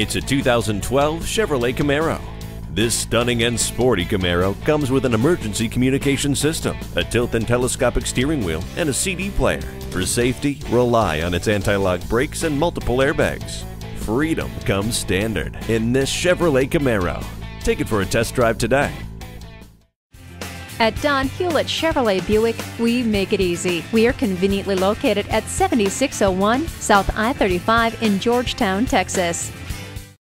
It's a 2012 Chevrolet Camaro. This stunning and sporty Camaro comes with an emergency communication system, a tilt and telescopic steering wheel, and a CD player. For safety, rely on its anti-lock brakes and multiple airbags. Freedom comes standard in this Chevrolet Camaro. Take it for a test drive today. At Don Hewlett Chevrolet Buick, we make it easy. We are conveniently located at 7601 South I 35 in Georgetown, Texas.